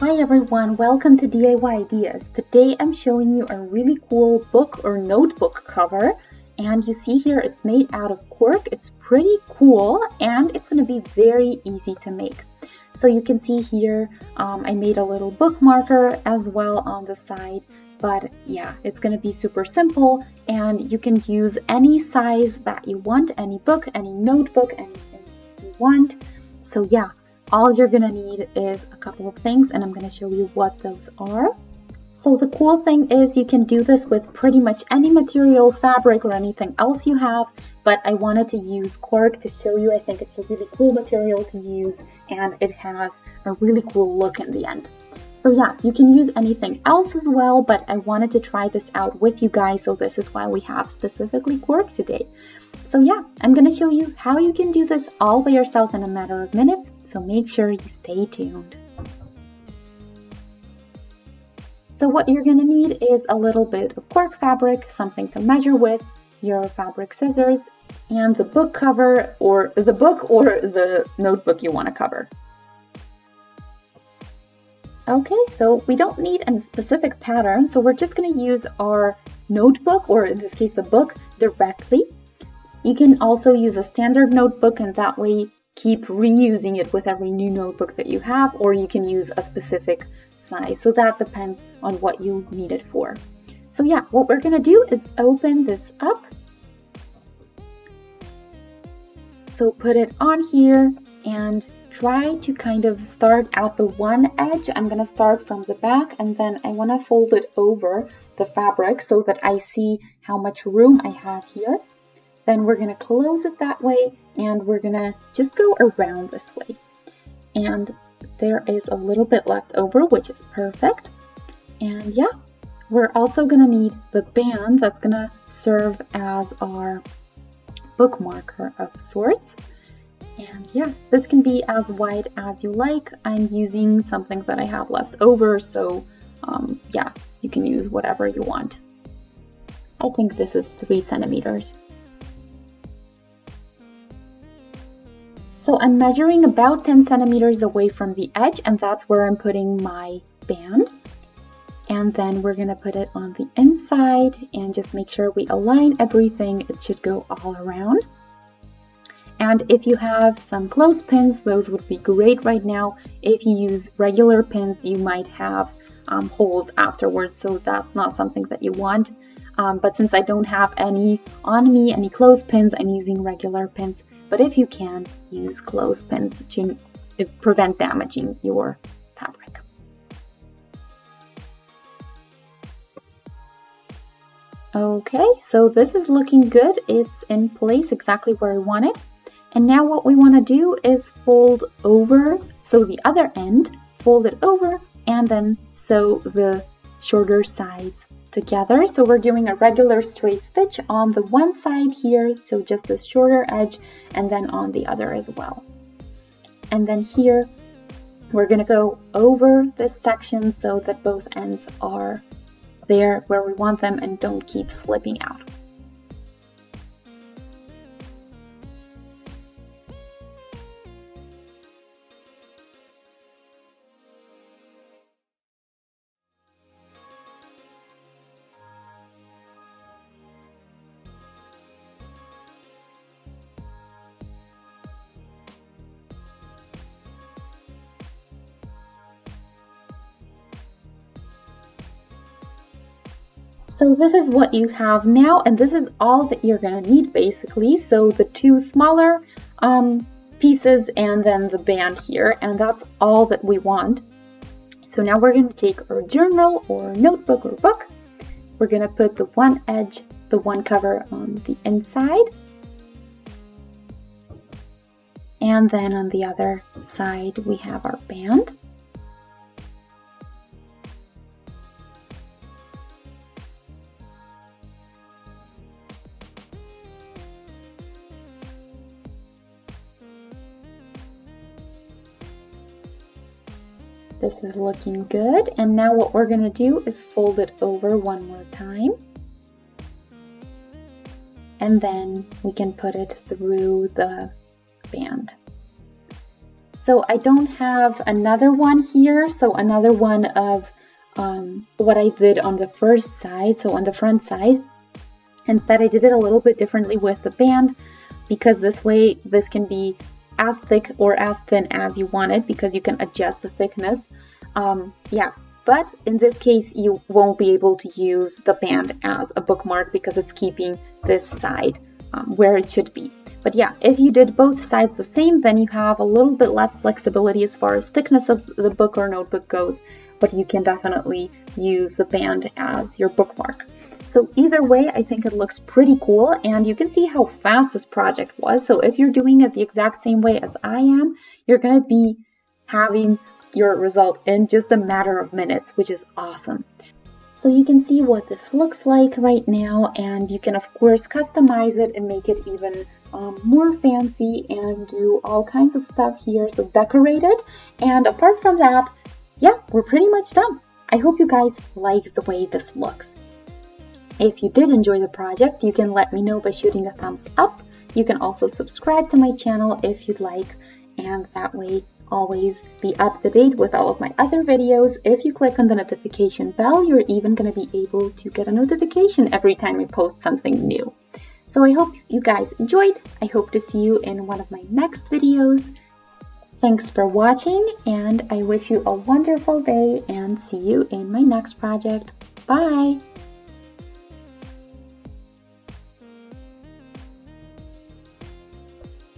Hi everyone, welcome to DIY Ideas. Today I'm showing you a really cool book or notebook cover and you see here it's made out of cork. It's pretty cool and it's going to be very easy to make. So you can see here um, I made a little bookmarker as well on the side but yeah it's going to be super simple and you can use any size that you want, any book, any notebook, anything you want. So yeah, all you're gonna need is a couple of things and I'm gonna show you what those are. So the cool thing is you can do this with pretty much any material, fabric, or anything else you have, but I wanted to use cork to show you. I think it's a really cool material to use and it has a really cool look in the end. So yeah, you can use anything else as well, but I wanted to try this out with you guys, so this is why we have specifically cork today. So yeah, I'm gonna show you how you can do this all by yourself in a matter of minutes, so make sure you stay tuned. So what you're gonna need is a little bit of cork fabric, something to measure with, your fabric scissors, and the book cover or the book or the notebook you wanna cover. Okay, so we don't need a specific pattern, so we're just to use our notebook, or in this case the book, directly. You can also use a standard notebook and that way keep reusing it with every new notebook that you have, or you can use a specific size. So that depends on what you need it for. So yeah, what we're to do is open this up. So put it on here and try to kind of start at the one edge. I'm to start from the back and then I want to fold it over the fabric so that I see how much room I have here. Then we're going to close it that way and we're going to just go around this way. And there is a little bit left over, which is perfect. And yeah, we're also going to need the band that's going to serve as our bookmarker of sorts. And yeah, this can be as wide as you like. I'm using something that I have left over, so um, yeah, you can use whatever you want. I think this is three centimeters. So I'm measuring about 10 centimeters away from the edge and that's where I'm putting my band. And then we're gonna put it on the inside and just make sure we align everything. It should go all around. And if you have some clothespins, those would be great right now. If you use regular pins, you might have um, holes afterwards, so that's not something that you want. Um, but since I don't have any on me, any clothespins, I'm using regular pins. But if you can, use clothespins to prevent damaging your fabric. Okay, so this is looking good. It's in place exactly where I want it. And now what we want to do is fold over, so the other end, fold it over, and then sew the shorter sides together. So we're doing a regular straight stitch on the one side here, so just the shorter edge, and then on the other as well. And then here, we're gonna go over this section so that both ends are there where we want them and don't keep slipping out. So this is what you have now, and this is all that you're gonna need basically. So the two smaller um, pieces and then the band here, and that's all that we want. So now we're gonna take our journal or notebook or book. We're gonna put the one edge, the one cover on the inside. And then on the other side, we have our band. This is looking good. And now what we're gonna do is fold it over one more time. And then we can put it through the band. So I don't have another one here, so another one of um, what I did on the first side, so on the front side. Instead, I did it a little bit differently with the band because this way this can be as thick or as thin as you want it because you can adjust the thickness. Um, yeah, but in this case, you won't be able to use the band as a bookmark because it's keeping this side um, where it should be. But yeah, if you did both sides the same, then you have a little bit less flexibility as far as thickness of the book or notebook goes, but you can definitely use the band as your bookmark. So either way, I think it looks pretty cool and you can see how fast this project was. So if you're doing it the exact same way as I am, you're going to be having your result in just a matter of minutes, which is awesome. So you can see what this looks like right now and you can of course customize it and make it even um, more fancy and do all kinds of stuff here, so decorate it. And apart from that, yeah, we're pretty much done. I hope you guys like the way this looks. If you did enjoy the project, you can let me know by shooting a thumbs up. You can also subscribe to my channel if you'd like, and that way always be up to date with all of my other videos. If you click on the notification bell, you're even going to be able to get a notification every time I post something new. So I hope you guys enjoyed. I hope to see you in one of my next videos. Thanks for watching and I wish you a wonderful day and see you in my next project. Bye!